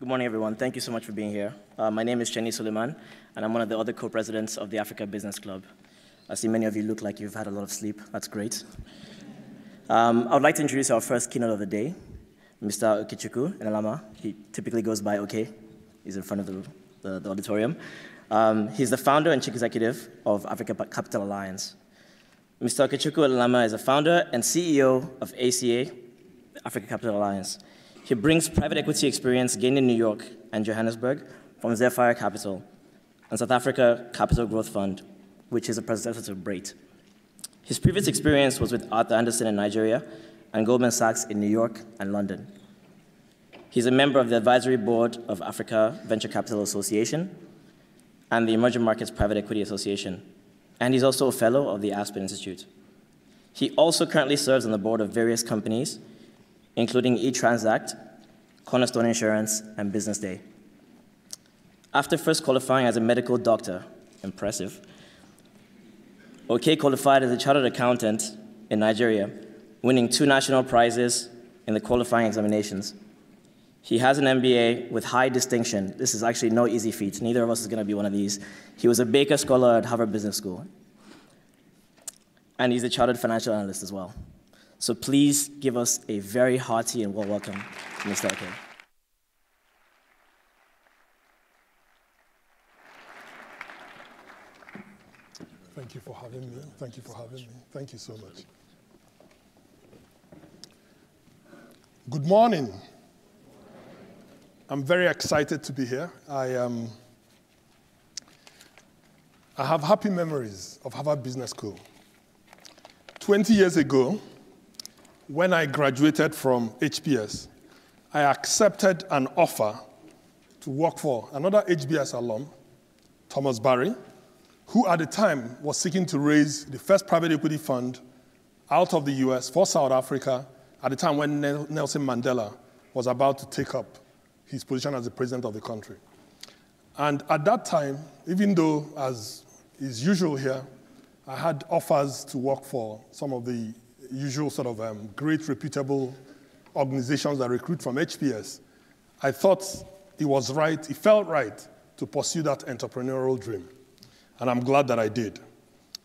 Good morning, everyone. Thank you so much for being here. Uh, my name is Chenny Suleiman, and I'm one of the other co-presidents of the Africa Business Club. I see many of you look like you've had a lot of sleep. That's great. Um, I would like to introduce our first keynote of the day, Mr. Okechukwu Enelamah. He typically goes by OK. He's in front of the, the, the auditorium. Um, he's the founder and chief executive of Africa Capital Alliance. Mr. Okechukwu Enelamah is a founder and CEO of ACA, Africa Capital Alliance. He brings private equity experience gained in New York and Johannesburg from Zephyr Capital and South Africa Capital Growth Fund, which is a predecessor to BRAIT. His previous experience was with Arthur Andersen in Nigeria and Goldman Sachs in New York and London. He's a member of the advisory board of Africa Venture Capital Association and the Emerging Markets Private Equity Association, and he's also a fellow of the Aspen Institute. He also currently serves on the board of various companies, including eTranzact, Cornerstone Insurance, and Business Day. After first qualifying as a medical doctor, impressive, OK qualified as a chartered accountant in Nigeria, winning two national prizes in the qualifying examinations. He has an MBA with high distinction. This is actually no easy feat. Neither of us is going to be one of these. He was a Baker Scholar at Harvard Business School. And he's a chartered financial analyst as well. So please give us a very hearty and warm welcome Mr. Ake. Thank you for having me. Thank you for having me. Thank you so much. Good morning. I'm very excited to be here. I, um, I have happy memories of Harvard Business School. 20 years ago, when I graduated from HBS, I accepted an offer to work for another HBS alum, Thomas Barry, who at the time was seeking to raise the first private equity fund out of the US for South Africa at the time when Nelson Mandela was about to take up his position as the president of the country. And at that time, even though, as is usual here, I had offers to work for some of the usual sort of um, great reputable organizations that recruit from HBS, I thought it was right, it felt right to pursue that entrepreneurial dream. And I'm glad that I did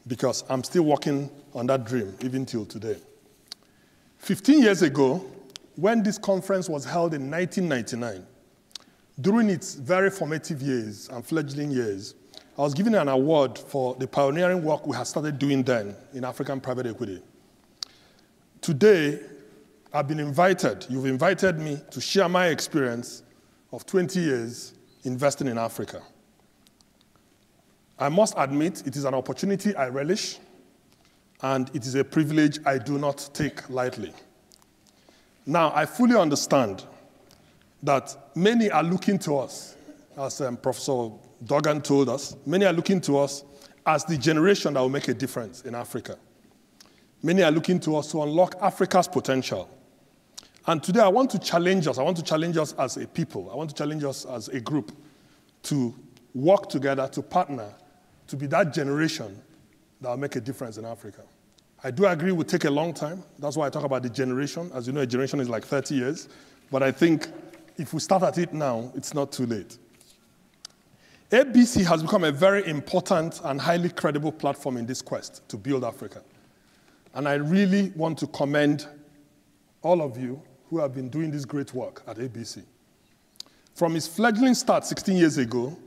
because I'm still working on that dream even till today. 15 years ago, when this conference was held in 1999, during its very formative years and fledgling years, I was given an award for the pioneering work we had started doing then in African private equity. Today, I've been invited, you've invited me to share my experience of 20 years investing in Africa. I must admit, it is an opportunity I relish, and it is a privilege I do not take lightly. Now, I fully understand that many are looking to us, as um, Professor Duggan told us, many are looking to us as the generation that will make a difference in Africa. Many are looking to us to unlock Africa's potential. And today I want to challenge us. I want to challenge us as a people. I want to challenge us as a group to work together, to partner, to be that generation that will make a difference in Africa. I do agree it will take a long time. That's why I talk about the generation. As you know, a generation is like 30 years. But I think if we start at it now, it's not too late. ABC has become a very important and highly credible platform in this quest to build Africa. And I really want to commend all of you who have been doing this great work at ABC. From its fledgling start 16 years ago,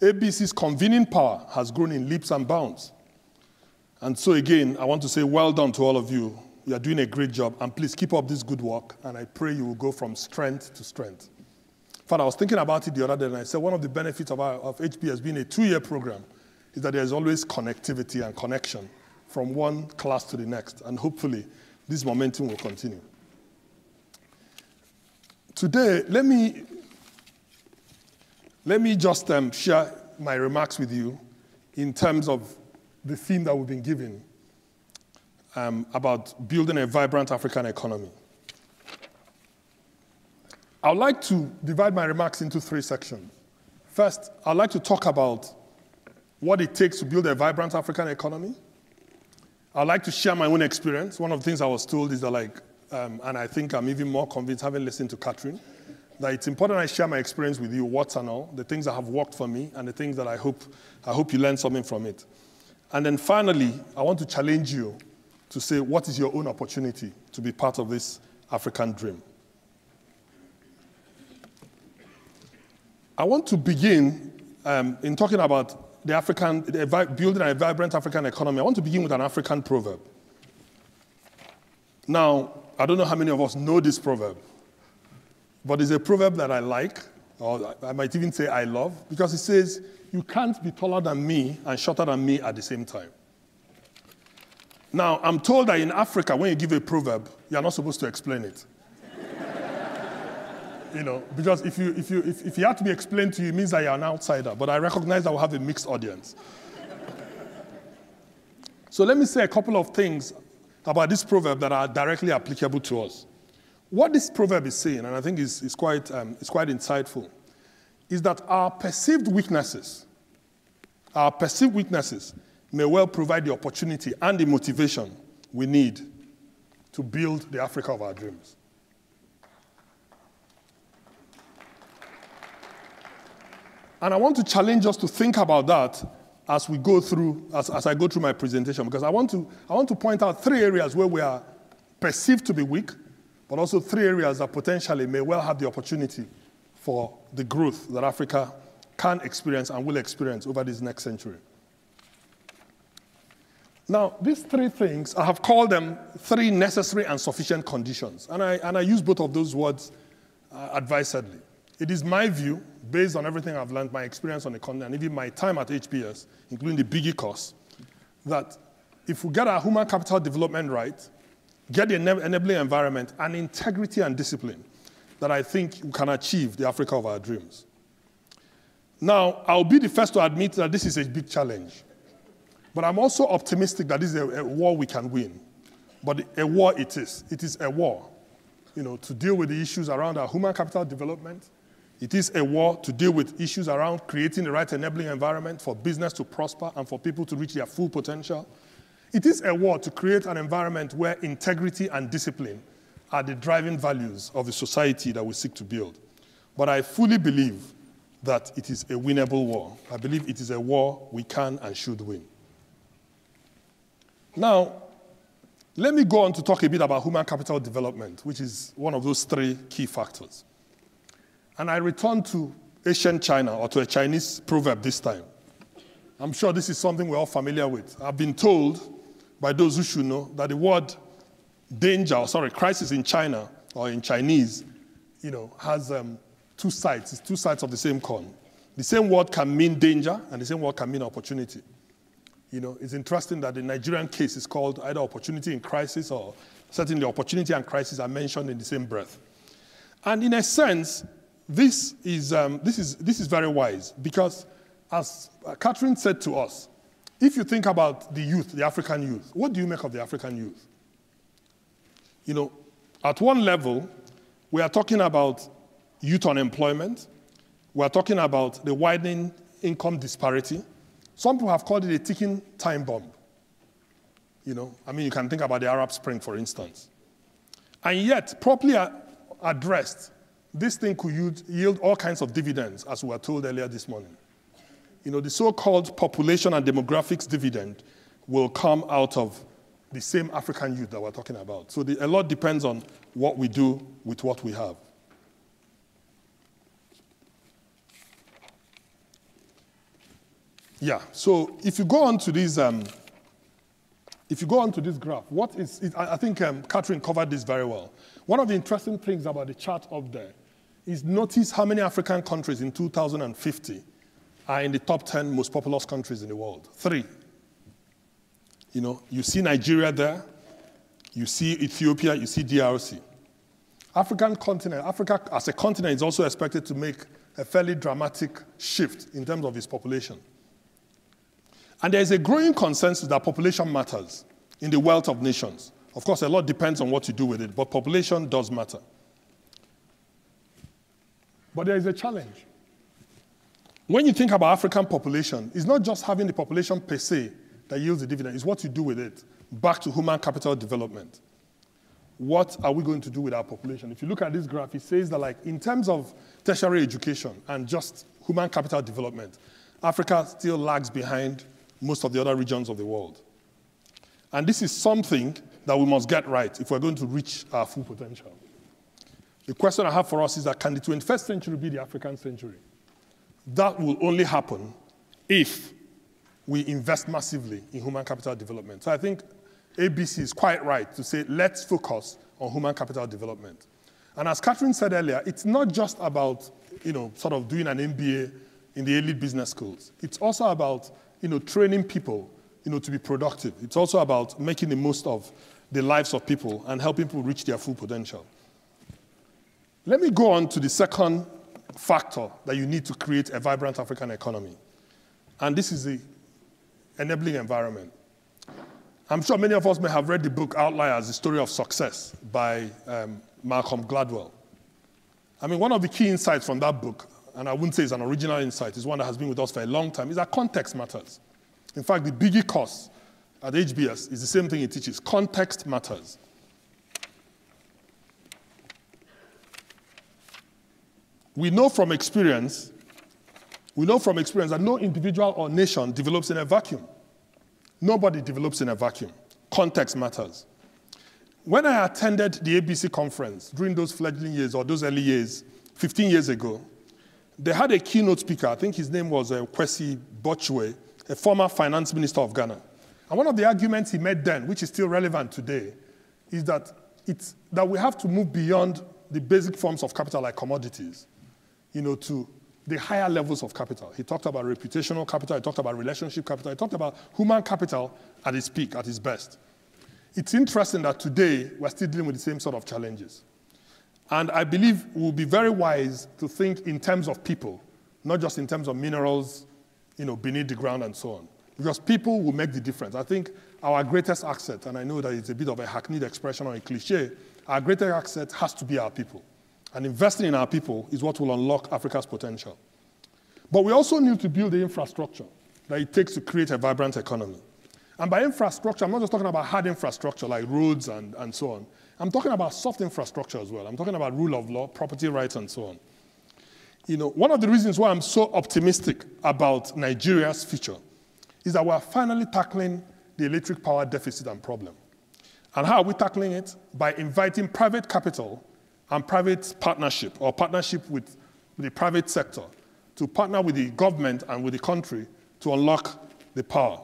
ABC's convening power has grown in leaps and bounds. And so, again, I want to say well done to all of you. You are doing a great job, and please keep up this good work, and I pray you will go from strength to strength. In fact, I was thinking about it the other day, and I said one of the benefits of, our, of HB being a two year program is that there's always connectivity and connection from one class to the next, and hopefully this momentum will continue. Today, let me, let me just um, share my remarks with you in terms of the theme that we've been given um, about building a vibrant African economy. I'd like to divide my remarks into three sections. First, I'd like to talk about what it takes to build a vibrant African economy. I'd like to share my own experience. One of the things I was told is that, like, um, and I think I'm even more convinced having listened to Catherine, that it's important I share my experience with you, what's and all, the things that have worked for me, and the things that I hope, I hope you learn something from it. And then finally, I want to challenge you to say, what is your own opportunity to be part of this African dream? I want to begin um, in talking about the African, building a vibrant African economy. I want to begin with an African proverb. Now, I don't know how many of us know this proverb, but it's a proverb that I like, or I might even say I love, because it says, You can't be taller than me and shorter than me at the same time. Now, I'm told that in Africa, when you give a proverb, you're not supposed to explain it. You know, because if you, if, you, if, if you have to be explained to you, it means that you're an outsider. But I recognize that we have a mixed audience. so let me say a couple of things about this proverb that are directly applicable to us. What this proverb is saying, and I think is, is, quite, um, is quite insightful, is that our perceived weaknesses, our perceived weaknesses may well provide the opportunity and the motivation we need to build the Africa of our dreams. And I want to challenge us to think about that as we go through, as, as I go through my presentation, because I want, to, I want to point out three areas where we are perceived to be weak, but also three areas that potentially may well have the opportunity for the growth that Africa can experience and will experience over this next century. Now, these three things, I have called them three necessary and sufficient conditions. And I, and I use both of those words uh, advisedly. It is my view, based on everything I've learned, my experience on the continent, and even my time at HBS, including the BGIE course, that if we get our human capital development right, get the enabling environment, and integrity and discipline, that I think we can achieve the Africa of our dreams. Now, I'll be the first to admit that this is a big challenge. But I'm also optimistic that this is a, a war we can win. But a war it is. It is a war, you know, to deal with the issues around our human capital development, it is a war to deal with issues around creating the right enabling environment for business to prosper and for people to reach their full potential. It is a war to create an environment where integrity and discipline are the driving values of the society that we seek to build. But I fully believe that it is a winnable war. I believe it is a war we can and should win. Now, let me go on to talk a bit about human capital development, which is one of those three key factors. And I return to ancient China or to a Chinese proverb this time. I'm sure this is something we're all familiar with. I've been told by those who should know that the word danger, or sorry, crisis in China or in Chinese, you know, has um, two sides. It's two sides of the same coin. The same word can mean danger, and the same word can mean opportunity. You know, it's interesting that the Nigerian case is called either opportunity in crisis or certainly opportunity and crisis are mentioned in the same breath. And in a sense, this is, um, this, is, this is very wise because, as Catherine said to us, if you think about the youth, the African youth, what do you make of the African youth? You know, at one level, we are talking about youth unemployment, we are talking about the widening income disparity. Some people have called it a ticking time bomb. You know, I mean, you can think about the Arab Spring, for instance. And yet, properly addressed, this thing could yield all kinds of dividends, as we were told earlier this morning. You know, the so-called population and demographics dividend will come out of the same African youth that we're talking about. So the, a lot depends on what we do with what we have. Yeah, so if you go on to this, um, if you go on to this graph, what is, I think um, Catherine covered this very well. One of the interesting things about the chart up there is notice how many African countries in 2050 are in the top 10 most populous countries in the world. Three. You know, you see Nigeria there, you see Ethiopia, you see DRC. African continent, Africa as a continent is also expected to make a fairly dramatic shift in terms of its population. And there is a growing consensus that population matters in the wealth of nations. Of course, a lot depends on what you do with it, but population does matter. But there is a challenge. When you think about African population, it's not just having the population per se that yields the dividend, it's what you do with it back to human capital development. what are we going to do with our population? If you look at this graph, it says that like in terms of tertiary education and just human capital development, Africa still lags behind most of the other regions of the world. And this is something that we must get right if we're going to reach our full potential. The question I have for us is that can the 21st century be the African century? That will only happen if we invest massively in human capital development. So I think ABC is quite right to say, let's focus on human capital development. And as Catherine said earlier, it's not just about, you know, sort of doing an MBA in the elite business schools. It's also about, you know, training people, you know, to be productive. It's also about making the most of the lives of people and helping people reach their full potential. Let me go on to the second factor that you need to create a vibrant African economy. And this is the enabling environment. I'm sure many of us may have read the book Outliers, The Story of Success by um, Malcolm Gladwell. I mean, one of the key insights from that book, and I wouldn't say it's an original insight, is one that has been with us for a long time, is that context matters. In fact, the BGIE course at HBS is the same thing it teaches context matters. We know from experience, we know from experience that no individual or nation develops in a vacuum. Nobody develops in a vacuum. Context matters. When I attended the ABC conference during those fledgling years or those early years, 15 years ago, they had a keynote speaker. I think his name was uh, Kwesi Botchwey, a former finance minister of Ghana. And one of the arguments he made then, which is still relevant today, is that, it's, that we have to move beyond the basic forms of capital like commodities, you know, to the higher levels of capital. He talked about reputational capital, he talked about relationship capital, he talked about human capital at its peak, at its best. It's interesting that today we're still dealing with the same sort of challenges. And I believe we'll be very wise to think in terms of people, not just in terms of minerals, you know, beneath the ground and so on. Because people will make the difference. I think our greatest asset, and I know that it's a bit of a hackneyed expression or a cliche, our greatest asset has to be our people. And investing in our people is what will unlock Africa's potential. But we also need to build the infrastructure that it takes to create a vibrant economy. And by infrastructure, I'm not just talking about hard infrastructure like roads and, and so on. I'm talking about soft infrastructure as well. I'm talking about rule of law, property rights, and so on. You know, one of the reasons why I'm so optimistic about Nigeria's future is that we're finally tackling the electric power deficit and problem. And how are we tackling it? By inviting private capital and private partnership or partnership with, the private sector to partner with the government and with the country to unlock the power.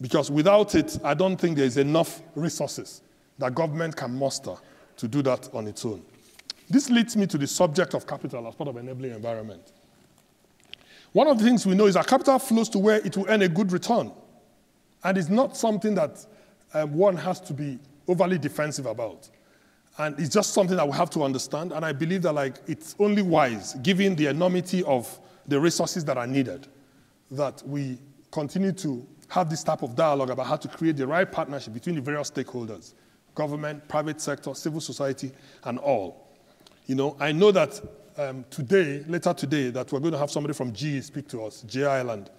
Because without it, I don't think there's enough resources that government can muster to do that on its own. This leads me to the subject of capital as part of enabling environment. One of the things we know is that capital flows to where it will earn a good return. And it's not something that um, one has to be overly defensive about. And it's just something that we have to understand. And I believe that like it's only wise, given the enormity of the resources that are needed, that we continue to have this type of dialogue about how to create the right partnership between the various stakeholders, government, private sector, civil society, and all. You know, I know that um, today, later today, that we're going to have somebody from GE speak to us, Jay Ireland.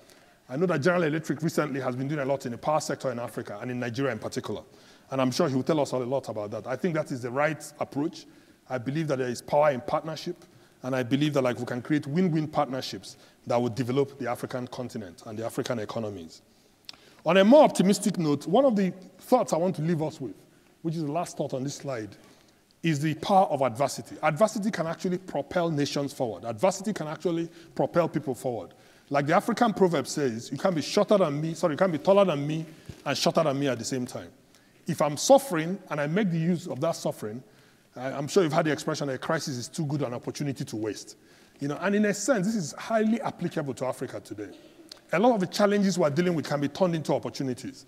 I know that General Electric recently has been doing a lot in the power sector in Africa and in Nigeria in particular. And I'm sure he will tell us a lot about that. I think that is the right approach. I believe that there is power in partnership, and I believe that like we can create win-win partnerships that would develop the African continent and the African economies. On a more optimistic note, one of the thoughts I want to leave us with, which is the last thought on this slide, is the power of adversity. Adversity can actually propel nations forward. Adversity can actually propel people forward. Like the African proverb says, you can't be shorter than me, sorry, you can't be taller than me and shorter than me at the same time if I'm suffering and I make the use of that suffering, I'm sure you've had the expression that a crisis is too good an opportunity to waste. You know, and in a sense, this is highly applicable to Africa today. A lot of the challenges we're dealing with can be turned into opportunities.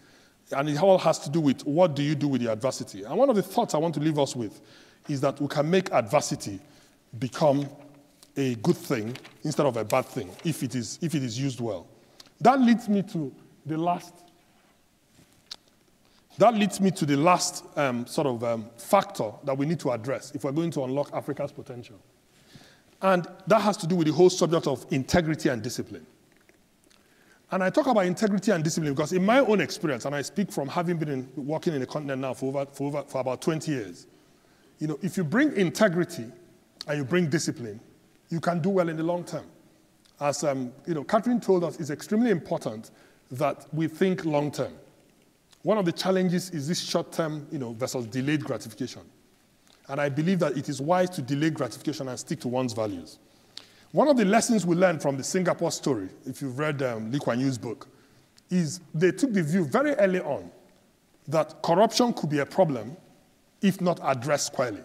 And it all has to do with what do you do with the adversity. And one of the thoughts I want to leave us with is that we can make adversity become a good thing instead of a bad thing if it is, if it is used well. That leads me to the last that leads me to the last um, sort of um, factor that we need to address if we're going to unlock Africa's potential. And that has to do with the whole subject of integrity and discipline. And I talk about integrity and discipline because, in my own experience, and I speak from having been in, working in the continent now for, over, for, over, for about 20 years, You know, if you bring integrity and you bring discipline, you can do well in the long term. As um, you know, Catherine told us, it's extremely important that we think long term. One of the challenges is this short term you know, versus delayed gratification. And I believe that it is wise to delay gratification and stick to one's values. One of the lessons we learned from the Singapore story, if you've read um, Lee Kuan Yew's book, is they took the view very early on that corruption could be a problem if not addressed quietly.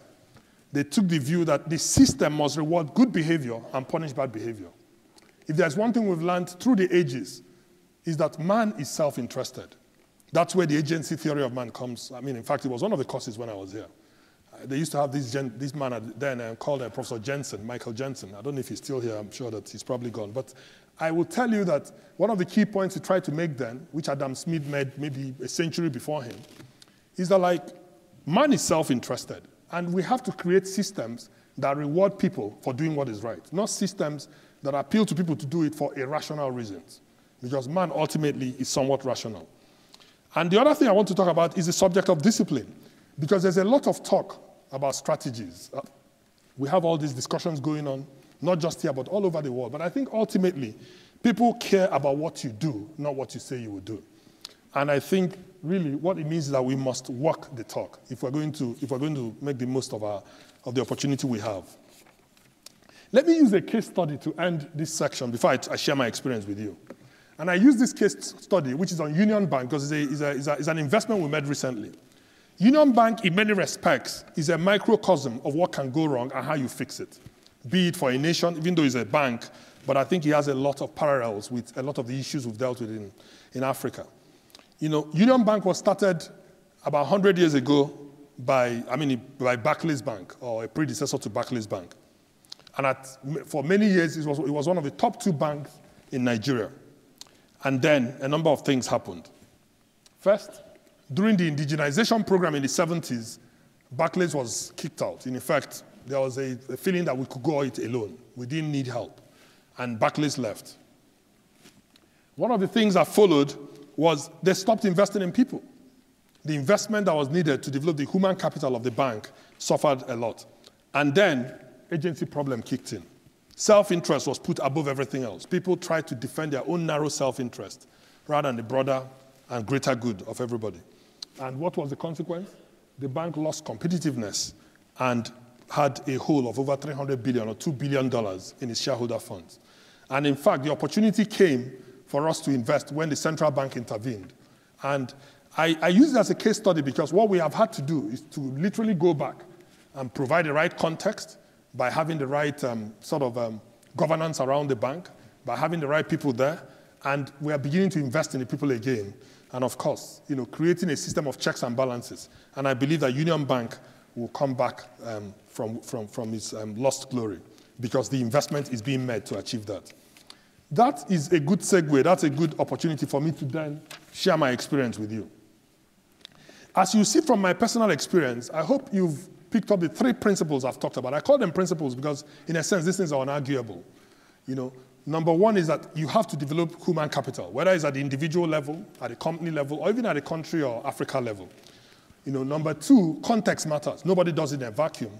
They took the view that the system must reward good behavior and punish bad behavior. If there's one thing we've learned through the ages, is that man is self interested. That's where the agency theory of man comes. I mean, in fact, it was one of the courses when I was here. Uh, they used to have this, gen- this man then uh, called uh, Professor Jensen, Michael Jensen. I don't know if he's still here. I'm sure that he's probably gone. But I will tell you that one of the key points he tried to make then, which Adam Smith made maybe a century before him, is that like man is self-interested, and we have to create systems that reward people for doing what is right, not systems that appeal to people to do it for irrational reasons, because man ultimately is somewhat rational. And the other thing I want to talk about is the subject of discipline, because there's a lot of talk about strategies. Uh, we have all these discussions going on, not just here, but all over the world. But I think ultimately, people care about what you do, not what you say you will do. And I think really what it means is that we must walk the talk if we're going to, if we're going to make the most of, our, of the opportunity we have. Let me use a case study to end this section before I, I share my experience with you. And I use this case study, which is on Union Bank, because it's, a, it's, a, it's, a, it's an investment we made recently. Union Bank, in many respects, is a microcosm of what can go wrong and how you fix it. Be it for a nation, even though it's a bank, but I think it has a lot of parallels with a lot of the issues we've dealt with in, in Africa. You know, Union Bank was started about 100 years ago by, I mean, by Barclays Bank, or a predecessor to Barclays Bank. And at, for many years, it was, it was one of the top two banks in Nigeria. And then a number of things happened. First, during the indigenization program in the 70s, Barclays was kicked out. In effect, there was a, a feeling that we could go it alone. We didn't need help. And Barclays left. One of the things that followed was they stopped investing in people. The investment that was needed to develop the human capital of the bank suffered a lot. And then agency problem kicked in. Self interest was put above everything else. People tried to defend their own narrow self interest rather than the broader and greater good of everybody. And what was the consequence? The bank lost competitiveness and had a hole of over 300 billion or 2 billion dollars in its shareholder funds. And in fact, the opportunity came for us to invest when the central bank intervened. And I, I use it as a case study because what we have had to do is to literally go back and provide the right context by having the right um, sort of um, governance around the bank, by having the right people there, and we are beginning to invest in the people again. And of course, you know, creating a system of checks and balances. And I believe that Union Bank will come back um, from, from, from its um, lost glory because the investment is being made to achieve that. That is a good segue. That's a good opportunity for me to then share my experience with you. As you see from my personal experience, I hope you've picked up the three principles I've talked about. I call them principles because, in a sense, these things are unarguable. You know, number one is that you have to develop human capital, whether it's at the individual level, at the company level, or even at the country or Africa level. You know, number two, context matters. Nobody does it in a vacuum.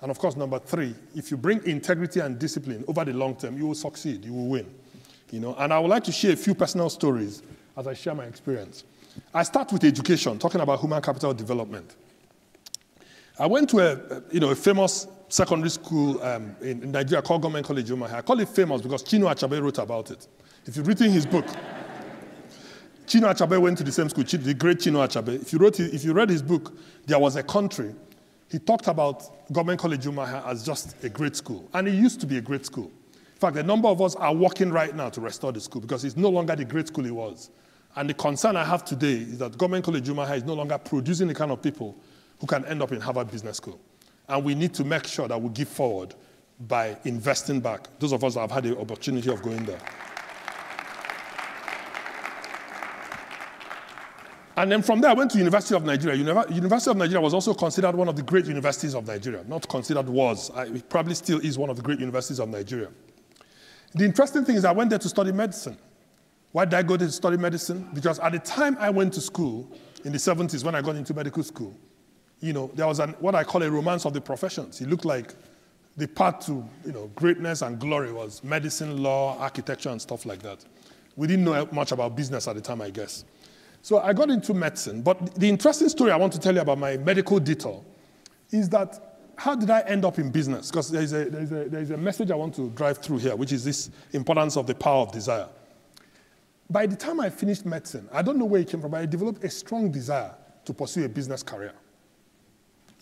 And of course, number three, if you bring integrity and discipline over the long term, you will succeed, you will win. You know, and I would like to share a few personal stories as I share my experience. I start with education, talking about human capital development. I went to a, you know, a famous secondary school um, in, in, Nigeria called Government College Umuahia. I call it famous because Chinua Achebe wrote about it. If you've written his book, Chinua Achebe went to the same school, the great Chinua Achebe. If you, wrote, if you read his book, There Was a Country, he talked about Government College Umuahia as just a great school. And it used to be a great school. In fact, a number of us are working right now to restore the school because it's no longer the great school it was. And the concern I have today is that Government College Umuahia is no longer producing the kind of people who can end up in Harvard Business School. And we need to make sure that we give forward by investing back. Those of us that have had the opportunity of going there. And then from there, I went to University of Nigeria. University of Nigeria was also considered one of the great universities of Nigeria. Not considered was, it probably still is one of the great universities of Nigeria. The interesting thing is I went there to study medicine. Why did I go there to study medicine? Because at the time I went to school, in the 70s when I got into medical school, you know, there was an, what I call a romance of the professions. It looked like the path to you know, greatness and glory was medicine, law, architecture, and stuff like that. We didn't know much about business at the time, I guess. So I got into medicine. But the interesting story I want to tell you about my medical detour is that how did I end up in business? Because there's a, there's, a, there's a message I want to drive through here, which is this importance of the power of desire. By the time I finished medicine, I don't know where it came from, but I developed a strong desire to pursue a business career.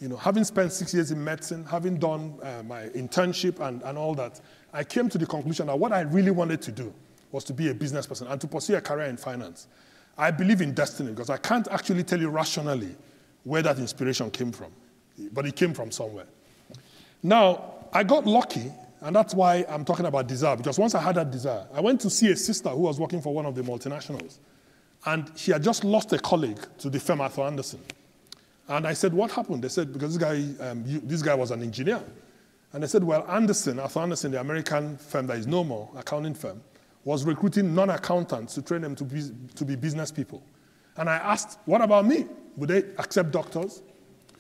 You know, having spent six years in medicine, having done uh, my internship and, and all that, I came to the conclusion that what I really wanted to do was to be a business person and to pursue a career in finance. I believe in destiny because I can't actually tell you rationally where that inspiration came from, but it came from somewhere. Now, I got lucky, and that's why I'm talking about desire, because once I had that desire, I went to see a sister who was working for one of the multinationals, and she had just lost a colleague to the firm Arthur Andersen. And I said, What happened? They said, Because this guy, um, you, this guy was an engineer. And they said, Well, Andersen, Arthur Andersen, the American firm that is no more, accounting firm, was recruiting non accountants to train them to be, to be business people. And I asked, What about me? Would they accept doctors?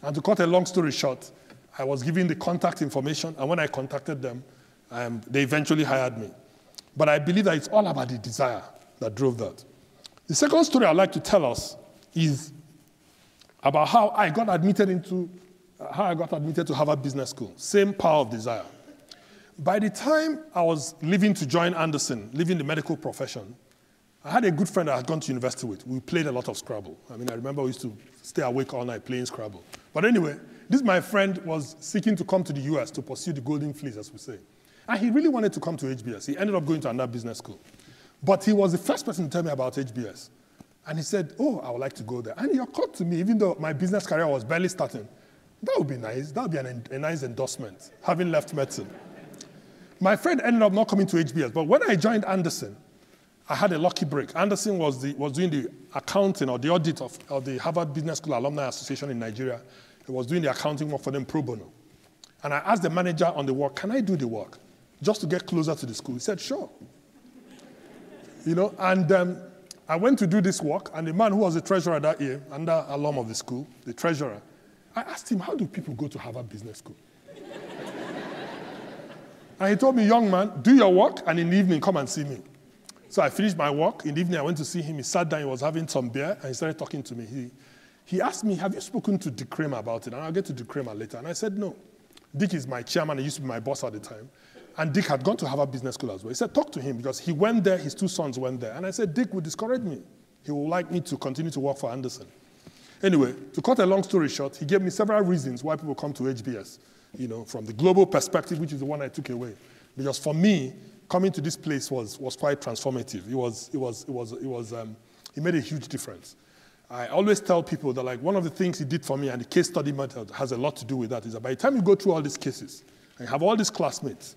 And to cut a long story short, I was given the contact information, and when I contacted them, um, they eventually hired me. But I believe that it's all about the desire that drove that. The second story I'd like to tell us is about how I got admitted into uh, how I got admitted to Harvard Business School. Same power of desire. By the time I was leaving to join Andersen, leaving the medical profession, I had a good friend I had gone to university with. We played a lot of Scrabble. I mean, I remember we used to stay awake all night playing Scrabble. But anyway, this my friend was seeking to come to the US to pursue the golden fleece, as we say. And he really wanted to come to HBS. He ended up going to another business school. But he was the first person to tell me about HBS. And he said, Oh, I would like to go there. And he occurred to me, even though my business career was barely starting, that would be nice. That would be an, a nice endorsement, having left medicine. My friend ended up not coming to HBS, but when I joined Andersen, I had a lucky break. Andersen was, the, was doing the accounting or the audit of, of the Harvard Business School Alumni Association in Nigeria. He was doing the accounting work for them pro bono. And I asked the manager on the work, can I do the work? Just to get closer to the school. He said, sure. You know, and um, I went to do this work, and the man who was the treasurer that year, under alum of the school, the treasurer, I asked him, How do people go to Harvard Business School? and he told me, Young man, do your work, and in the evening, come and see me. So I finished my work. In the evening, I went to see him. He sat down, he was having some beer, and he started talking to me. He, he asked me, Have you spoken to Dick Kramer about it? And I'll get to Dick Kramer later. And I said, No. Dick is my chairman, he used to be my boss at the time. And Dick had gone to Harvard Business School as well. He said, talk to him because he went there, his two sons went there. And I said, Dick would discourage me. He would like me to continue to work for Andersen. Anyway, to cut a long story short, he gave me several reasons why people come to HBS. You know, from the global perspective, which is the one I took away. Because for me, coming to this place was, was quite transformative. It was, it was, it was, it was, um, it made a huge difference. I always tell people that like one of the things he did for me, and the case study method has a lot to do with that, is that by the time you go through all these cases, and have all these classmates,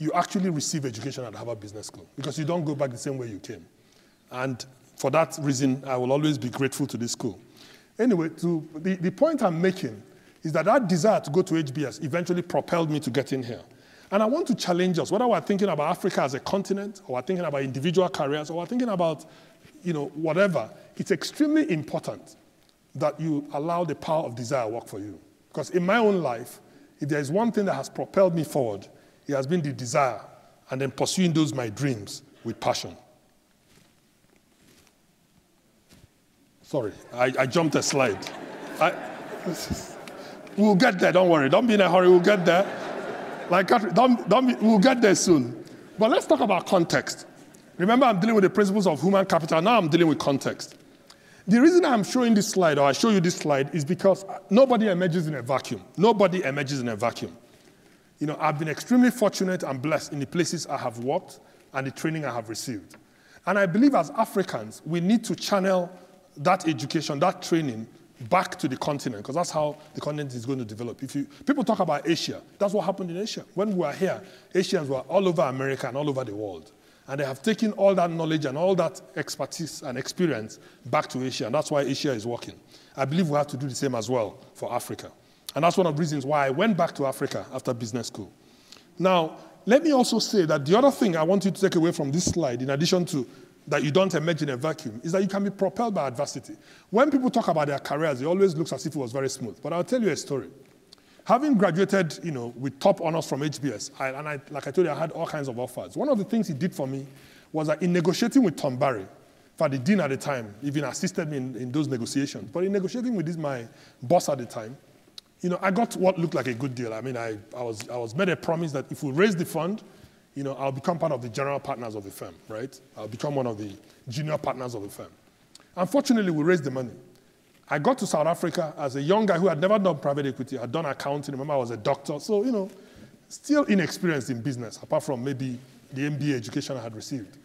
you actually receive education at Harvard Business School because you don't go back the same way you came. And for that reason, I will always be grateful to this school. Anyway, to, the, the point I'm making is that that desire to go to HBS eventually propelled me to get in here. And I want to challenge us, whether we're thinking about Africa as a continent, or we're thinking about individual careers, or we're thinking about, you know, whatever, it's extremely important that you allow the power of desire work for you. Because in my own life, if there is one thing that has propelled me forward, it has been the desire and then pursuing those my dreams with passion. Sorry, I, I jumped a slide. I, we'll get there, don't worry. Don't be in a hurry, we'll get there. Like, don't, don't be, we'll get there soon. But let's talk about context. Remember, I'm dealing with the principles of human capital. Now I'm dealing with context. The reason I'm showing this slide, or I show you this slide, is because nobody emerges in a vacuum. Nobody emerges in a vacuum. You know, I've been extremely fortunate and blessed in the places I have worked and the training I have received. And I believe as Africans, we need to channel that education, that training back to the continent, because that's how the continent is going to develop. If you, people talk about Asia, that's what happened in Asia. When we were here, Asians were all over America and all over the world. And they have taken all that knowledge and all that expertise and experience back to Asia, and that's why Asia is working. I believe we have to do the same as well for Africa. And that's one of the reasons why I went back to Africa after business school. Now, let me also say that the other thing I want you to take away from this slide, in addition to that you don't emerge in a vacuum is that you can be propelled by adversity. When people talk about their careers, it always looks as if it was very smooth. But I'll tell you a story. Having graduated, you know, with top honors from HBS, I, and I, like I told you, I had all kinds of offers. One of the things he did for me was that in negotiating with Tom Barry, for the dean at the time, even assisted me in, in those negotiations. But in negotiating with this, my boss at the time, you know, I got what looked like a good deal. I mean, I, I, was, I was made a promise that if we raise the fund, you know, I'll become part of the general partners of the firm, right? I'll become one of the junior partners of the firm. Unfortunately, we raised the money. I got to South Africa as a young guy who had never done private equity, I'd done accounting. Remember, I was a doctor. So, you know, still inexperienced in business, apart from maybe the MBA education I had received.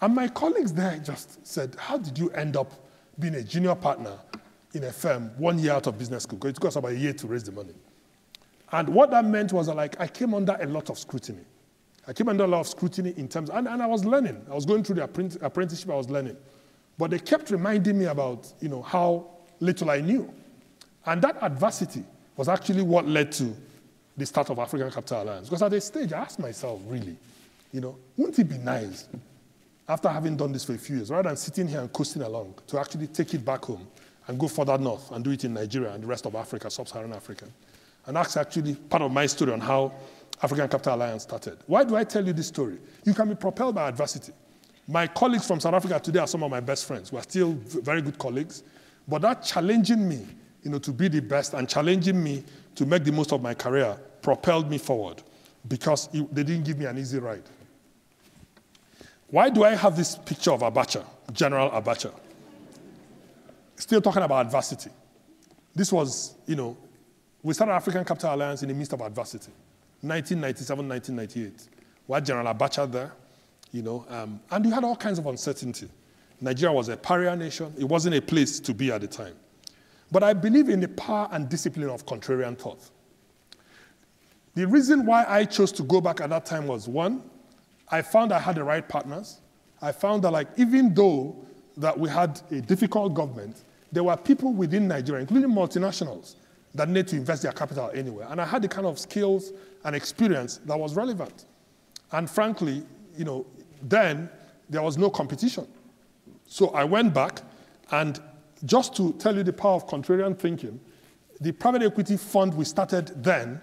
And my colleagues there just said, How did you end up being a junior partner in a firm one year out of business school? Because it took us about a year to raise the money. And what that meant was like, I came under a lot of scrutiny. I came under a lot of scrutiny in terms, and, and I was learning. I was going through the apprenticeship, I was learning. But they kept reminding me about, you know, how little I knew. And that adversity was actually what led to the start of African Capital Alliance. Because at a stage, I asked myself, really, you know, wouldn't it be nice after having done this for a few years, rather than sitting here and coasting along, to actually take it back home and go further north and do it in Nigeria and the rest of Africa, sub-Saharan Africa. And that's actually part of my story on how African Capital Alliance started. Why do I tell you this story? You can be propelled by adversity. My colleagues from South Africa today are some of my best friends. We're still very good colleagues. But that challenging me, you know, to be the best and challenging me to make the most of my career propelled me forward because it, they didn't give me an easy ride. Why do I have this picture of Abacha, General Abacha? Still talking about adversity. This was, you know, we started African Capital Alliance in the midst of adversity, 1997, 1998. We had General Abacha there, you know, um, and you had all kinds of uncertainty. Nigeria was a pariah nation. It wasn't a place to be at the time. But I believe in the power and discipline of contrarian thought. The reason why I chose to go back at that time was one, I found I had the right partners. I found that like even though that we had a difficult government, there were people within Nigeria, including multinationals, that need to invest their capital anywhere. And I had the kind of skills and experience that was relevant. And frankly, you know, then there was no competition. So I went back and just to tell you the power of contrarian thinking, the private equity fund we started then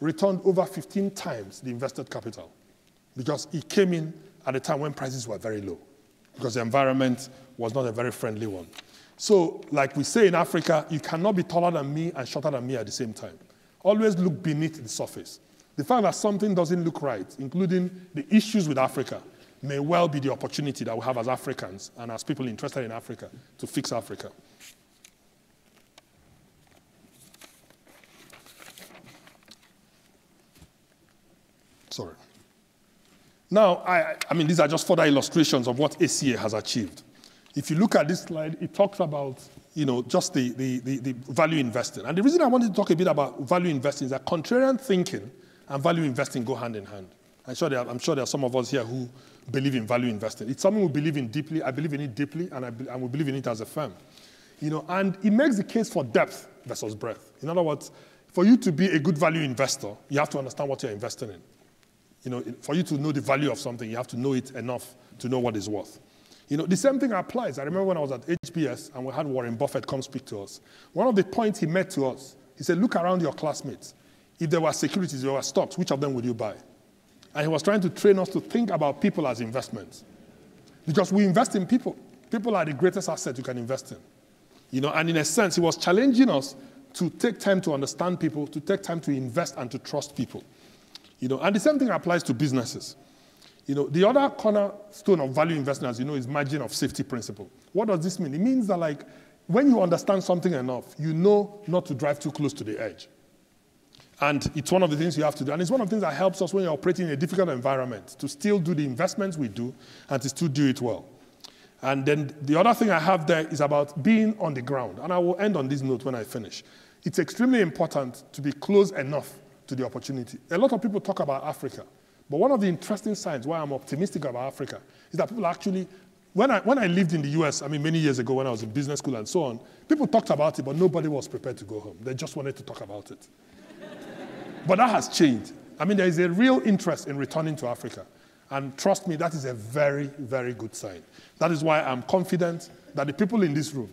returned over 15 times the invested capital because it came in at a time when prices were very low, because the environment was not a very friendly one. So, like we say in Africa, you cannot be taller than me and shorter than me at the same time. Always look beneath the surface. The fact that something doesn't look right, including the issues with Africa, may well be the opportunity that we have as Africans and as people interested in Africa to fix Africa. Sorry. Now, I, I mean, these are just further illustrations of what ACA has achieved. If you look at this slide, it talks about you know, just the, the, the, the, value investing. And the reason I wanted to talk a bit about value investing is that contrarian thinking and value investing go hand in hand. I'm sure, there are, I'm sure there are some of us here who believe in value investing. It's something we believe in deeply. I believe in it deeply, and, I be, and we believe in it as a firm. You know, and it makes the case for depth versus breadth. In other words, for you to be a good value investor, you have to understand what you're investing in. You know, for you to know the value of something, you have to know it enough to know what it's worth. You know, the same thing applies. I remember when I was at HBS and we had Warren Buffett come speak to us. One of the points he made to us, he said, look around your classmates. If there were securities, there were stocks, which of them would you buy? And he was trying to train us to think about people as investments. Because we invest in people. People are the greatest asset you can invest in. You know, and in a sense, he was challenging us to take time to understand people, to take time to invest and to trust people. You know, and the same thing applies to businesses. You know, the other cornerstone of value investing, as you know, is margin of safety principle. What does this mean? It means that like when you understand something enough, you know not to drive too close to the edge. And it's one of the things you have to do. And it's one of the things that helps us when you're operating in a difficult environment to still do the investments we do and to still do it well. And then the other thing I have there is about being on the ground. And I will end on this note when I finish. It's extremely important to be close enough to the opportunity. A lot of people talk about Africa, but one of the interesting signs why I'm optimistic about Africa is that people actually, when I, when I lived in the US, I mean, many years ago when I was in business school and so on, people talked about it, but nobody was prepared to go home. They just wanted to talk about it. but that has changed. I mean, there is a real interest in returning to Africa. And trust me, that is a very, very good sign. That is why I'm confident that the people in this room,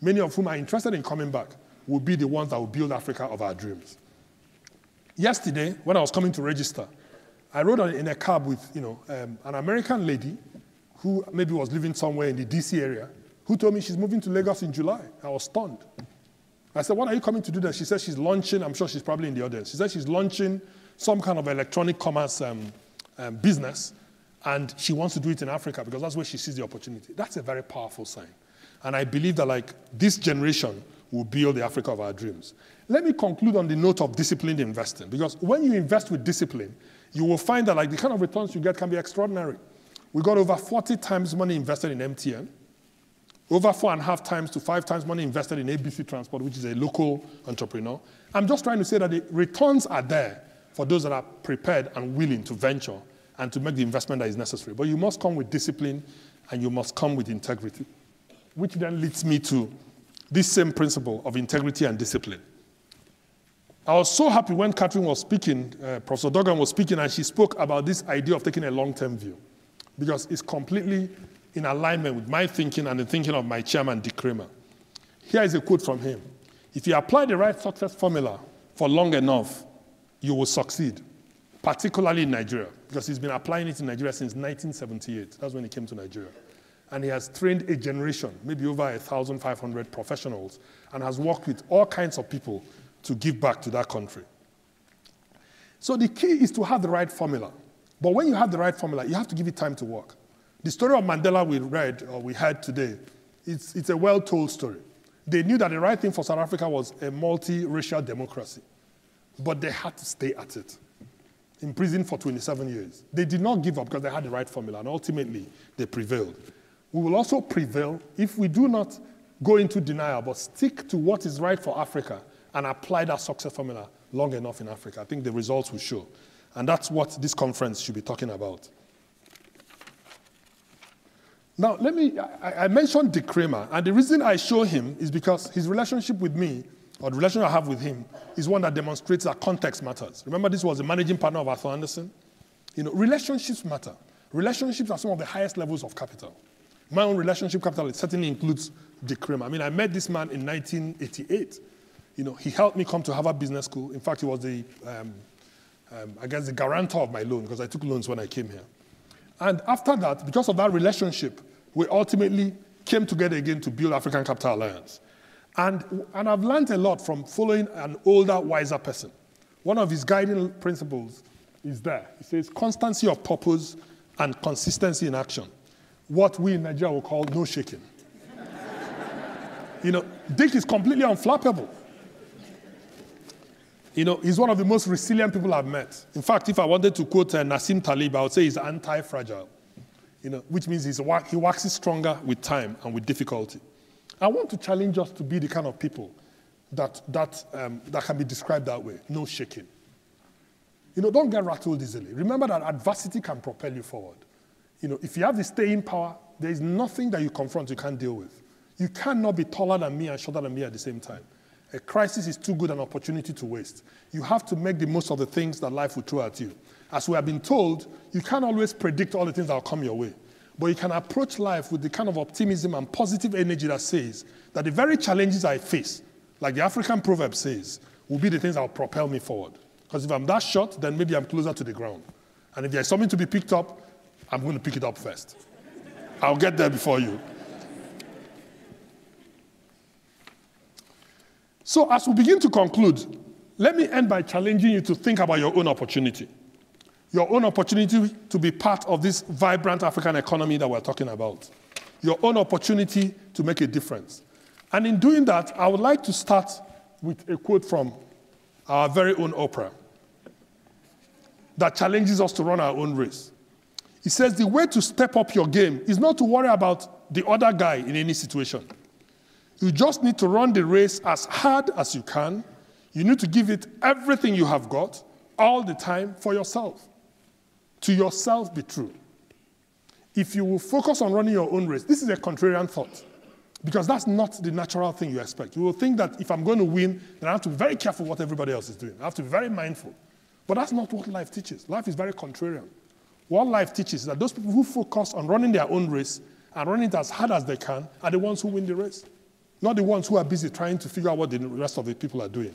many of whom are interested in coming back, will be the ones that will build Africa of our dreams. Yesterday, when I was coming to register, I rode in a cab with you know, um, an American lady who maybe was living somewhere in the DC area who told me she's moving to Lagos in July. I was stunned. I said, What are you coming to do there? She said she's launching, I'm sure she's probably in the audience. She said she's launching some kind of electronic commerce um, um, business and she wants to do it in Africa because that's where she sees the opportunity. That's a very powerful sign. And I believe that like this generation will build the Africa of our dreams. Let me conclude on the note of disciplined investing because when you invest with discipline, you will find that like the kind of returns you get can be extraordinary. We got over 40 times money invested in MTN, over four and a half times to five times money invested in ABC Transport, which is a local entrepreneur. I'm just trying to say that the returns are there for those that are prepared and willing to venture and to make the investment that is necessary. But you must come with discipline and you must come with integrity, which then leads me to this same principle of integrity and discipline. I was so happy when Catherine was speaking, uh, Professor Duggan was speaking, and she spoke about this idea of taking a long term view because it's completely in alignment with my thinking and the thinking of my chairman, Dick Kramer. Here is a quote from him If you apply the right success formula for long enough, you will succeed, particularly in Nigeria, because he's been applying it in Nigeria since 1978. That's when he came to Nigeria. And he has trained a generation, maybe over 1,500 professionals, and has worked with all kinds of people to give back to that country. So the key is to have the right formula. But when you have the right formula, you have to give it time to work. The story of Mandela we read or we heard today, it's, it's a well told story. They knew that the right thing for South Africa was a multiracial democracy, but they had to stay at it. In prison for 27 years. They did not give up because they had the right formula, and ultimately they prevailed. We will also prevail if we do not go into denial, but stick to what is right for Africa and apply that success formula long enough in Africa. I think the results will show. And that's what this conference should be talking about. Now, let me, I, I, mentioned Dick Kramer, and the reason I show him is because his relationship with me, or the relationship I have with him, is one that demonstrates that context matters. Remember, this was the managing partner of Arthur Andersen? You know, relationships matter. Relationships are some of the highest levels of capital. My own relationship capital certainly includes Dick Kramer. I mean, I met this man in 1988. You know, he helped me come to Harvard Business School. In fact, he was the, um, um, I guess, the guarantor of my loan because I took loans when I came here. And after that, because of that relationship, we ultimately came together again to build African Capital Alliance. And, and I've learned a lot from following an older, wiser person. One of his guiding principles is there. He says constancy of purpose and consistency in action. What we in Nigeria will call no shaking. you know, Dick is completely unflappable. You know, he's one of the most resilient people I've met. In fact, if I wanted to quote uh, Nassim Taleb, I would say he's anti-fragile you know, which means he's, he waxes stronger with time and with difficulty. I want to challenge us to be the kind of people that, that, um, that can be described that way no shaking. You know, don't get rattled easily. Remember that adversity can propel you forward. You know, if you have the staying power, there is nothing that you confront you can't deal with. You cannot be taller than me and shorter than me at the same time. A crisis is too good an opportunity to waste. You have to make the most of the things that life will throw at you. As we have been told, you can't always predict all the things that will come your way. But you can approach life with the kind of optimism and positive energy that says that the very challenges I face, like the African proverb says, will be the things that will propel me forward. Because if I'm that short, then maybe I'm closer to the ground. And if there's something to be picked up, I'm going to pick it up first. I'll get there before you. So, as we begin to conclude, let me end by challenging you to think about your own opportunity your own opportunity to be part of this vibrant African economy that we're talking about, your own opportunity to make a difference. And in doing that, I would like to start with a quote from our very own Oprah that challenges us to run our own race. He says, The way to step up your game is not to worry about the other guy in any situation. You just need to run the race as hard as you can. You need to give it everything you have got all the time for yourself. To yourself be true. If you will focus on running your own race, this is a contrarian thought. Because that's not the natural thing you expect. You will think that if I'm going to win, then I have to be very careful what everybody else is doing. I have to be very mindful. But that's not what life teaches. Life is very contrarian. What life teaches is that those people who focus on running their own race and running it as hard as they can are the ones who win the race, not the ones who are busy trying to figure out what the rest of the people are doing.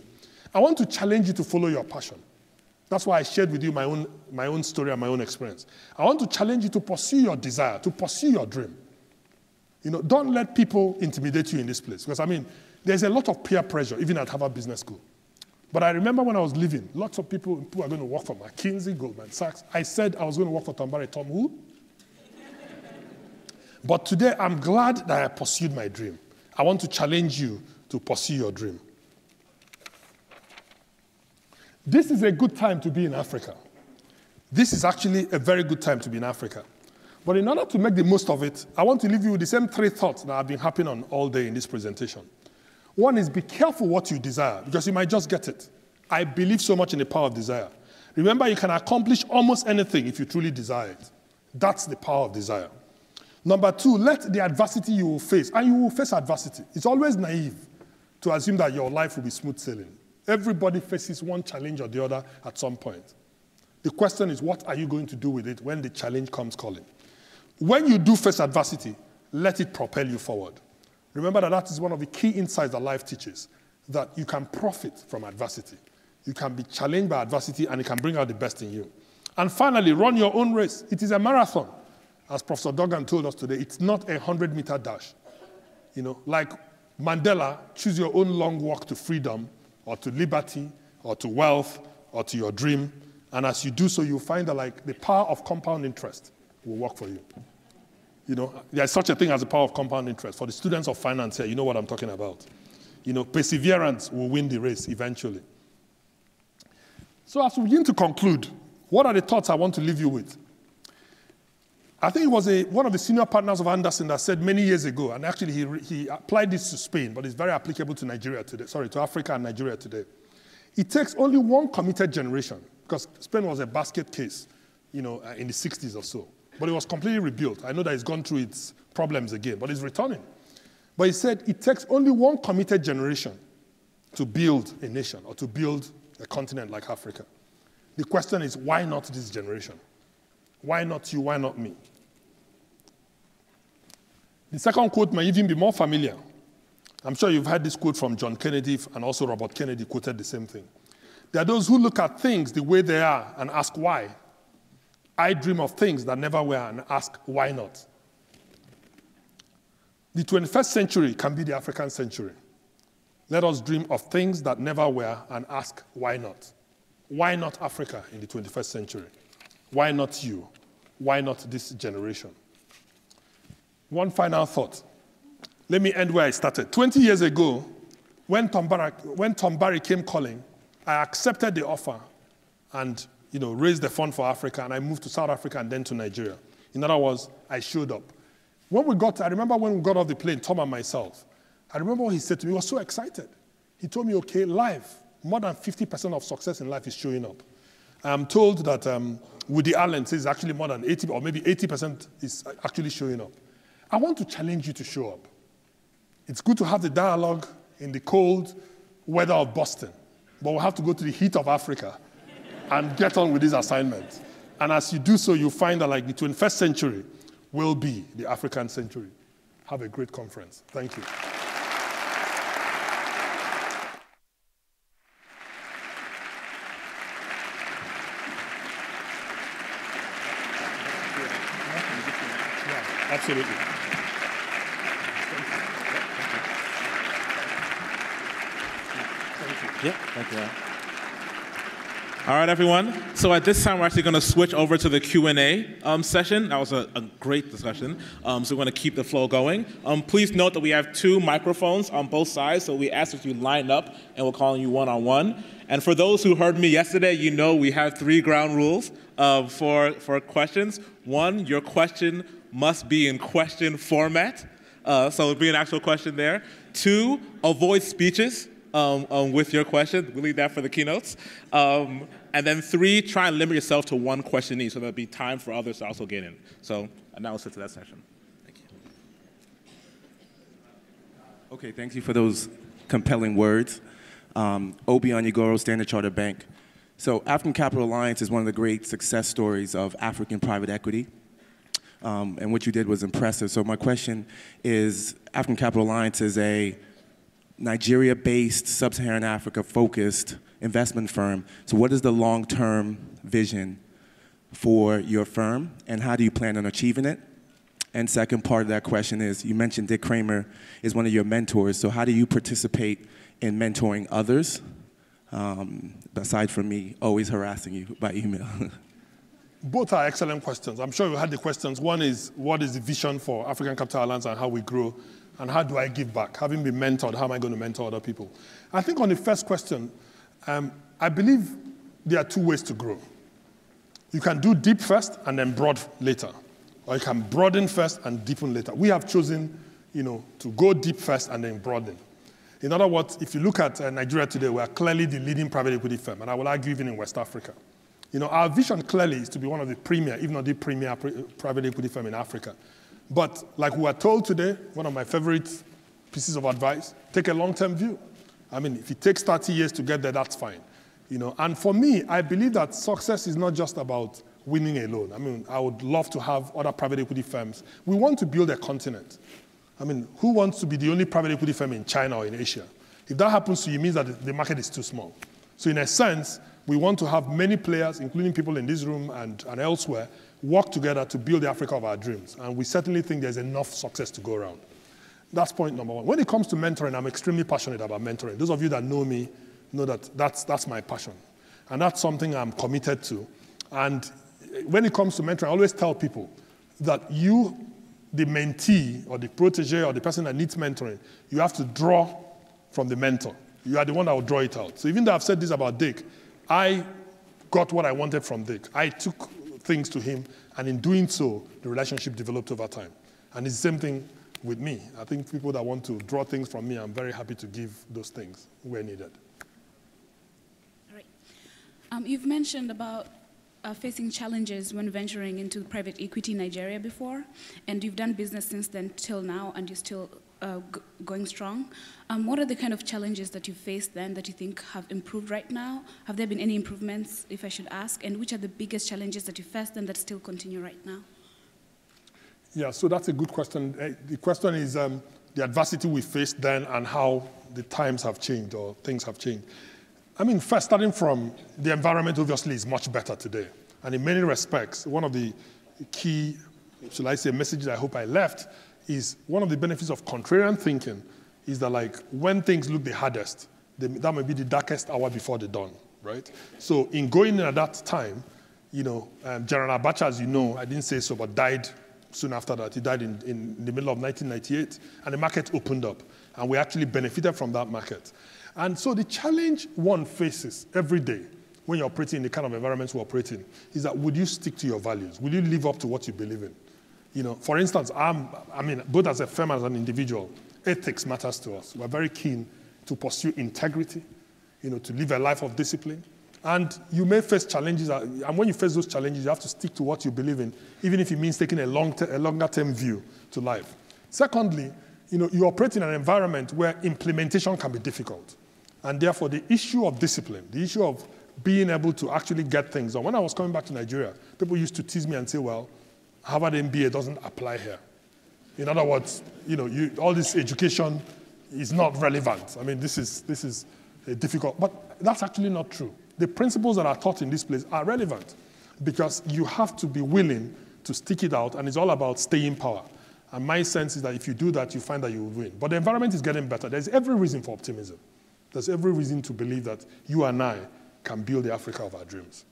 I want to challenge you to follow your passion. That's why I shared with you my own, my own story and my own experience. I want to challenge you to pursue your desire, to pursue your dream. You know, don't let people intimidate you in this place. Because, I mean, there's a lot of peer pressure, even at Harvard Business School. But I remember when I was leaving, lots of people who are going to work for McKinsey, Goldman Sachs. I said I was going to work for Tom Barry Tom but today, I'm glad that I pursued my dream. I want to challenge you to pursue your dream. This is a good time to be in Africa. This is actually a very good time to be in Africa. But in order to make the most of it, I want to leave you with the same three thoughts that have been happening on all day in this presentation. One is be careful what you desire because you might just get it. I believe so much in the power of desire. Remember, you can accomplish almost anything if you truly desire it. That's the power of desire. Number two, let the adversity you will face, and you will face adversity. It's always naive to assume that your life will be smooth sailing. Everybody faces one challenge or the other at some point. The question is, what are you going to do with it when the challenge comes calling? When you do face adversity, let it propel you forward. Remember that that is one of the key insights that life teaches that you can profit from adversity. You can be challenged by adversity and it can bring out the best in you. And finally, run your own race. It is a marathon. As Professor Duggan told us today, it's not a 100 meter dash. You know, like Mandela, choose your own long walk to freedom or to liberty or to wealth or to your dream. And as you do so, you'll find that like the power of compound interest will work for you. You know, there's such a thing as the power of compound interest. For the students of finance here, you know what I'm talking about. You know, perseverance will win the race eventually. So as we begin to conclude, what are the thoughts I want to leave you with? I think it was a, one of the senior partners of Andersen that said many years ago, and actually he, he applied this to Spain, but it's very applicable to Nigeria today, sorry, to Africa and Nigeria today. It takes only one committed generation, because Spain was a basket case, you know, uh, in the 60s or so. But it was completely rebuilt. I know that it's gone through its problems again, but it's returning. But he said it takes only one committed generation to build a nation or to build a continent like Africa. The question is, why not this generation? Why not you? Why not me? The second quote may even be more familiar. I'm sure you've heard this quote from John Kennedy and also Robert Kennedy quoted the same thing. There are those who look at things the way they are and ask why. I dream of things that never were and ask why not. The 21st century can be the African century. Let us dream of things that never were and ask why not. Why not Africa in the 21st century? Why not you? Why not this generation? One final thought. Let me end where I started. 20 years ago, when Tom, when Tom Barry came calling, I accepted the offer and you know, raised the fund for Africa, and I moved to South Africa and then to Nigeria. In other words, I showed up. When we got, I remember when we got off the plane, Tom and myself, I remember what he said to me. He was so excited. He told me, okay, life, more than 50% of success in life is showing up. I'm told that um, Woody Allen says actually more than 80 or maybe 80% is actually showing up. I want to challenge you to show up. It's good to have the dialogue in the cold weather of Boston, but we'll have to go to the heat of Africa and get on with this assignment. And as you do so, you'll find that like the 21st century will be the African century. Have a great conference. Thank you. absolutely. Yeah, thank you. All right, everyone. So at this time, we're actually going to switch over to the Q&A um, session. That was a, a great discussion. Um, so we're going to keep the flow going. Um, please note that we have two microphones on both sides, so we ask that you line up, and we're calling you one-on-one. -on -one. And for those who heard me yesterday, you know we have three ground rules uh, for, for questions. One, your question must be in question format. Uh, so it'll be an actual question there. Two, avoid speeches um, um, with your question. We'll leave that for the keynotes. Um, and then three, try and limit yourself to one question each so there'll be time for others to also get in. So now let's to that session. Thank you. Okay, thank you for those compelling words. Um, Obi Onigoro, Standard Chartered Bank. So African Capital Alliance is one of the great success stories of African private equity. Um, and what you did was impressive. So my question is, African Capital Alliance is a Nigeria-based, sub-Saharan Africa-focused investment firm. So what is the long-term vision for your firm, and how do you plan on achieving it? And second part of that question is, you mentioned Dick Kramer is one of your mentors, so how do you participate in mentoring others, um, aside from me always harassing you by email? Both are excellent questions. I'm sure you had the questions. One is, what is the vision for African Capital Alliance and how we grow? And how do I give back? Having been mentored, how am I going to mentor other people? I think on the first question, um, I believe there are two ways to grow. You can do deep first and then broad later. Or you can broaden first and deepen later. We have chosen, you know, to go deep first and then broaden. In other words, if you look at uh, Nigeria today, we are clearly the leading private equity firm, and I will argue even in West Africa. You know, our vision clearly is to be one of the premier, if not the premier private equity firm in Africa. But like we were told today, one of my favorite pieces of advice, take a long-term view. I mean, if it takes 30 years to get there, that's fine. You know, and for me, I believe that success is not just about winning alone. I mean, I would love to have other private equity firms. We want to build a continent. I mean, who wants to be the only private equity firm in China or in Asia? If that happens to you, it means that the market is too small. So in a sense, we want to have many players, including people in this room and, and elsewhere, work together to build the Africa of our dreams. And we certainly think there's enough success to go around. That's point number one. When it comes to mentoring, I'm extremely passionate about mentoring. Those of you that know me know that that's, that's my passion. And that's something I'm committed to. And when it comes to mentoring, I always tell people that you, the mentee or the protege or the person that needs mentoring, you have to draw from the mentor. You are the one that will draw it out. So even though I've said this about Dick, I got what I wanted from Dick. I took things to him, and in doing so, the relationship developed over time. And it's the same thing with me. I think people that want to draw things from me, I'm very happy to give those things where needed. All right. Um, you've mentioned about uh, facing challenges when venturing into private equity in Nigeria before, and you've done business since then till now, and you're still uh, going strong. Um, what are the kind of challenges that you faced then that you think have improved right now? Have there been any improvements, if I should ask? And which are the biggest challenges that you faced and that still continue right now? Yeah, so that's a good question. Uh, the question is um, the adversity we faced then and how the times have changed or things have changed. I mean, first, starting from the environment, obviously, is much better today. And in many respects, one of the key, shall I say, messages I hope I left is one of the benefits of contrarian thinking is that like when things look the hardest, that may be the darkest hour before the dawn, right? So in going in at that time, you know, um, General Abacha, as you know, I didn't say so, but died soon after that. He died in, in the middle of 1998, and the market opened up, and we actually benefited from that market. And so the challenge one faces every day when you're operating in the kind of environments we're operating is that would you stick to your values? Will you live up to what you believe in? You know, for instance, I'm, I mean, both as a firm and as an individual, ethics matters to us. We're very keen to pursue integrity, you know, to live a life of discipline. And you may face challenges, uh, and when you face those challenges, you have to stick to what you believe in, even if it means taking a, long a longer term view to life. Secondly, you know, you operate in an environment where implementation can be difficult. And therefore, the issue of discipline, the issue of being able to actually get things done. When I was coming back to Nigeria, people used to tease me and say, well, Harvard MBA doesn't apply here. In other words, you know, you, all this education is not relevant. I mean, this is, this is difficult, but that's actually not true. The principles that are taught in this place are relevant because you have to be willing to stick it out, and it's all about staying power. And my sense is that if you do that, you find that you will win. But the environment is getting better. There's every reason for optimism. There's every reason to believe that you and I can build the Africa of our dreams.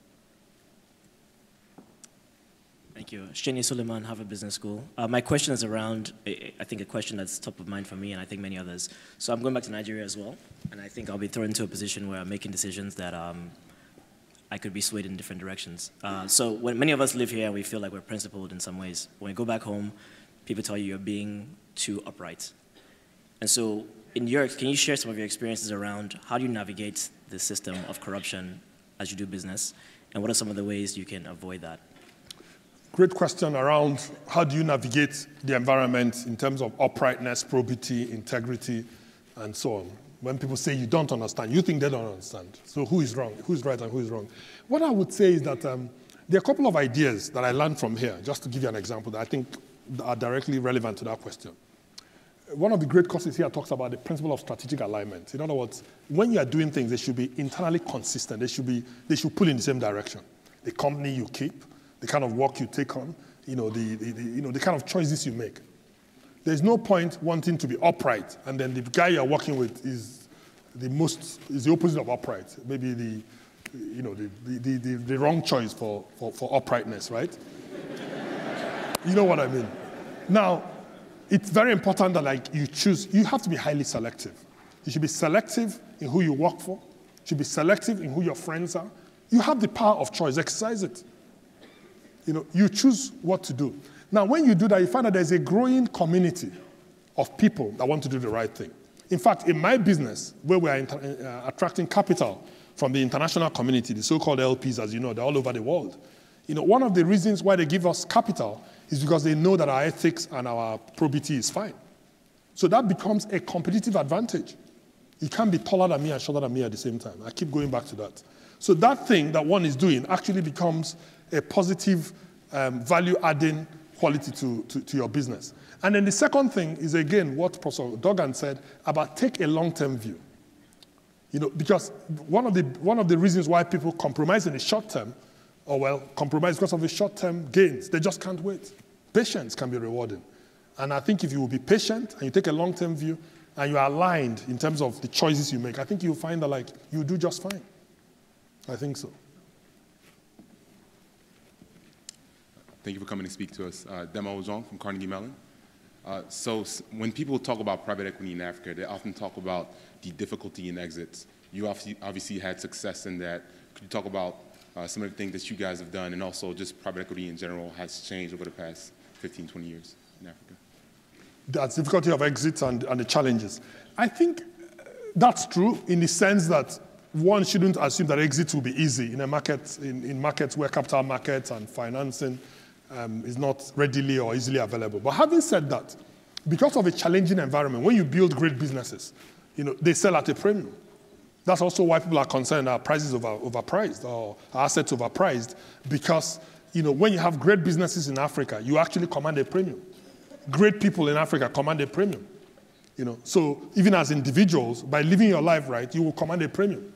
Thank you. Shani Suleiman, Harvard Business School. Uh, my question is around, I think, a question that's top of mind for me and I think many others. So I'm going back to Nigeria as well, and I think I'll be thrown into a position where I'm making decisions that um, I could be swayed in different directions. Uh, so when many of us live here, we feel like we're principled in some ways. When we go back home, people tell you you're being too upright. And so in your, can you share some of your experiences around how do you navigate the system of corruption as you do business, and what are some of the ways you can avoid that? Great question around how do you navigate the environment in terms of uprightness, probity, integrity, and so on. when people say you don't understand, you think they don't understand. So who is wrong? Who's right and who is wrong? What I would say is that um, there are a couple of ideas that I learned from here, just to give you an example that I think are directly relevant to that question. One of the great courses here talks about the principle of strategic alignment. In other words, when you are doing things, they should be internally consistent. They should, be, they should pull in the same direction. The company you keep, the kind of work you take on, you know, the, the, the you know, the kind of choices you make. There's no point wanting to be upright, and then the guy you're working with is the most is the opposite of upright. Maybe the you know the, the, the, the wrong choice for, for, for uprightness, right? you know what I mean? Now, it's very important that like you choose, you have to be highly selective. You should be selective in who you work for. You should be selective in who your friends are. You have the power of choice, exercise it. You know, you choose what to do. Now, when you do that, you find that there's a growing community of people that want to do the right thing. In fact, in my business, where we are uh, attracting capital from the international community, the so-called LPs, as you know, they're all over the world. You know, one of the reasons why they give us capital is because they know that our ethics and our probity is fine. So that becomes a competitive advantage. You can't be taller than me and shorter than me at the same time. I keep going back to that. So that thing that one is doing actually becomes a positive um, value-adding quality to, to, to, your business. And then the second thing is, again, what Professor Duggan said about take a long-term view. You know, because one of, the, one of the reasons why people compromise in the short term, or well, compromise because of the short-term gains, they just can't wait. Patience can be rewarding. And I think if you will be patient and you take a long-term view and you are aligned in terms of the choices you make, I think you'll find that like you do just fine. I think so. Thank you for coming to speak to us. Uh, Demo Zhang from Carnegie Mellon. Uh, so when people talk about private equity in Africa, they often talk about the difficulty in exits. You obviously, had success in that. Could you talk about uh, some of the things that you guys have done and also just private equity in general has changed over the past 15, 20 years in Africa? That's difficulty of exits and, and the challenges. I think that's true in the sense that one shouldn't assume that exits will be easy in a market, in, in markets where capital markets and financing um, is not readily or easily available. But having said that, because of a challenging environment, when you build great businesses, you know, they sell at a premium. That's also why people are concerned our prices over, overpriced or assets overpriced because you know, when you have great businesses in Africa, you actually command a premium. Great people in Africa command a premium. You know, so even as individuals, by living your life right, you will command a premium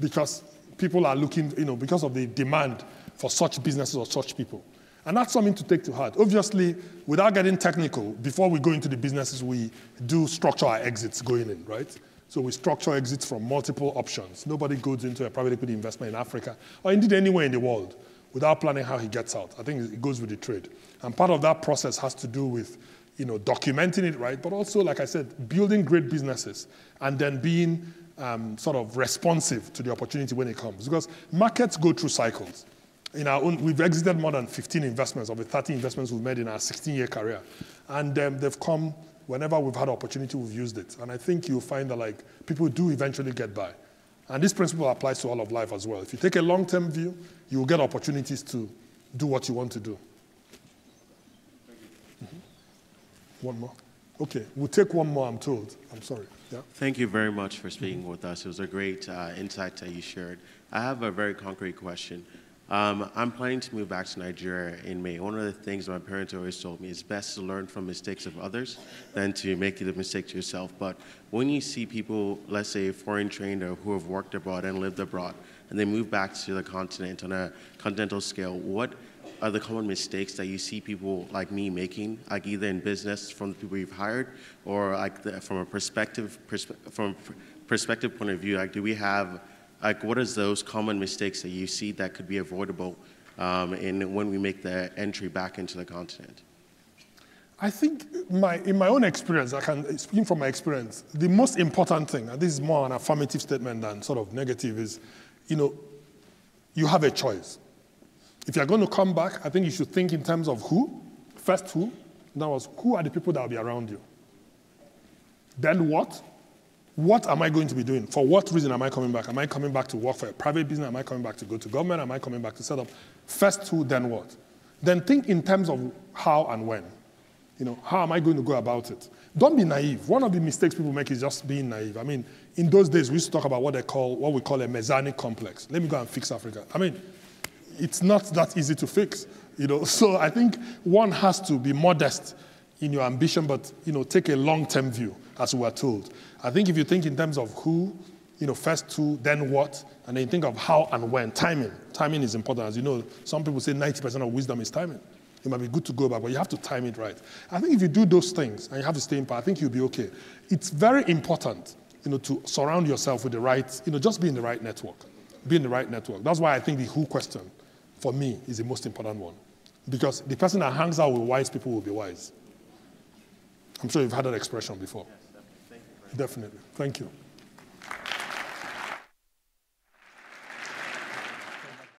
because people are looking, you know, because of the demand for such businesses or such people. And that's something to take to heart. Obviously, without getting technical, before we go into the businesses, we do structure our exits going in, right? So we structure exits from multiple options. Nobody goes into a private equity investment in Africa, or indeed anywhere in the world, without planning how he gets out. I think it goes with the trade. And part of that process has to do with you know, documenting it right, but also, like I said, building great businesses and then being um, sort of responsive to the opportunity when it comes. Because markets go through cycles. In our own, we've exited more than 15 investments of the 30 investments we've made in our 16-year career. And um, they've come whenever we've had opportunity, we've used it. And I think you'll find that like people do eventually get by. And this principle applies to all of life as well. If you take a long-term view, you will get opportunities to do what you want to do. Mm-hmm. One more. Okay, we'll take one more, I'm told. I'm sorry. Yeah. Thank you very much for speaking with us. It was a great uh, insight that you shared. I have a very concrete question. Um, I'm planning to move back to Nigeria in May. One of the things my parents always told me is best to learn from mistakes of others than to make the mistake yourself. But when you see people, let's say foreign trained or who have worked abroad and lived abroad, and they move back to the continent on a continental scale, what are the common mistakes that you see people like me making, like either in business from the people you've hired, or like the, from a perspective, perspe from perspective point of view? Like, do we have like what is those common mistakes that you see that could be avoidable um, in when we make the entry back into the continent? I think my, in my own experience, I can speak from my experience, the most important thing, and this is more an affirmative statement than sort of negative, is, you know, you have a choice. If you're going to come back, I think you should think in terms of who, first who, that was who are the people that will be around you. Then what, what am I going to be doing? For what reason am I coming back? Am I coming back to work for a private business? Am I coming back to go to government? Am I coming back to set up? First who, then what? Then think in terms of how and when. You know, how am I going to go about it? Don't be naive. One of the mistakes people make is just being naive. I mean, in those days, we used to talk about what they call, what we call a messianic complex. Let me go and fix Africa. I mean, it's not that easy to fix, you know. So I think one has to be modest in your ambition, but you know, take a long-term view, as we are told. I think if you think in terms of who, you know, first who, then what, and then you think of how and when, timing. Timing is important. As you know, some people say 90% of wisdom is timing. It might be good to go back, but you have to time it right. I think if you do those things and you have to stay in power, I think you'll be okay. It's very important, you know, to surround yourself with the right, you know, just be in the right network. Be in the right network. That's why I think the who question, for me, is the most important one. Because the person that hangs out with wise people will be wise. I'm sure you've had that expression before. Yes, definitely. Thank you. Definitely. Thank you.